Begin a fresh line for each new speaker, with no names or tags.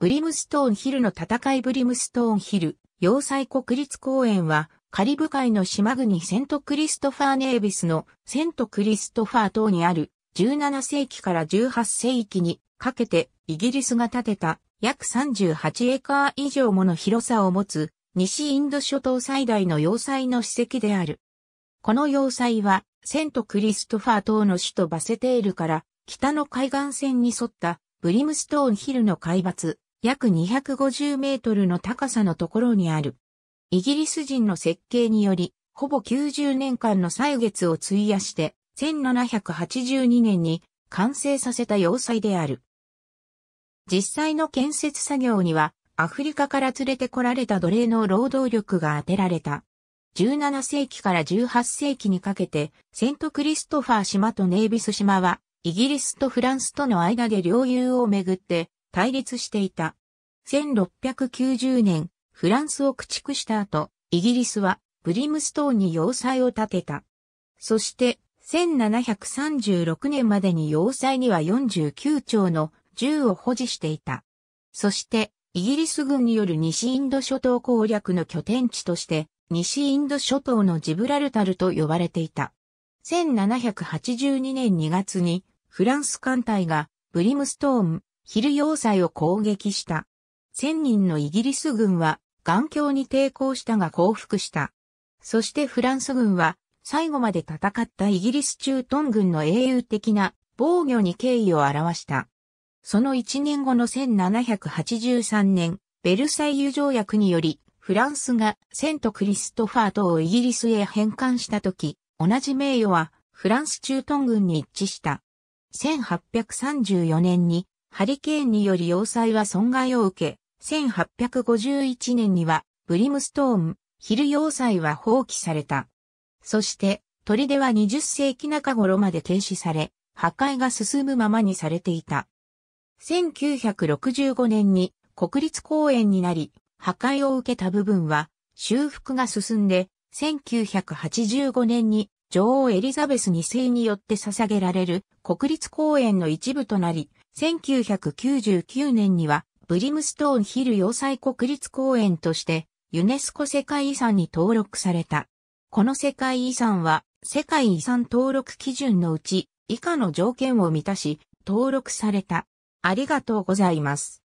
ブリムストーンヒルの戦いブリムストーンヒル、要塞国立公園は、カリブ海の島国セントクリストファーネービスのセントクリストファー島にある17世紀から18世紀にかけてイギリスが建てた約38エーカー以上もの広さを持つ西インド諸島最大の要塞の史跡である。この要塞はセントクリストファー島の首都バセテールから北の海岸線に沿ったブリムストーンヒルの海抜約250メートルの高さのところにある。イギリス人の設計により、ほぼ90年間の歳月を費やして、1782年に完成させた要塞である。実際の建設作業には、アフリカから連れてこられた奴隷の労働力が当てられた。17世紀から18世紀にかけて、セントクリストファー島とネイビス島は、イギリスとフランスとの間で領有をめぐって対立していた。1690年、フランスを駆逐した後、イギリスはブリムストーンに要塞を建てた。そして、1736年までに要塞には49丁の銃を保持していた。そして、イギリス軍による西インド諸島攻略の拠点地として、西インド諸島のジブラルタルと呼ばれていた。1782年2月に、フランス艦隊がブリムストーン、ヒル要塞を攻撃した。千人のイギリス軍は、眼鏡に抵抗したが降伏した。そしてフランス軍は、最後まで戦ったイギリス駐屯軍の英雄的な防御に敬意を表した。その1年後の1783年、ベルサイユ条約により、フランスがセントクリストファー島をイギリスへ返還したとき、同じ名誉はフランス駐屯軍に一致した。1834年にハリケーンにより要塞は損害を受け、1851年にはブリムストーン、ヒル要塞は放棄された。そして、砦は20世紀中頃まで停止され、破壊が進むままにされていた。1965年に国立公園になり、破壊を受けた部分は修復が進んで、1985年に女王エリザベス2世によって捧げられる国立公園の一部となり、1999年にはブリムストーンヒル要塞国立公園としてユネスコ世界遺産に登録された。この世界遺産は世界遺産登録基準のうち以下の条件を満たし登録された。ありがとうございます。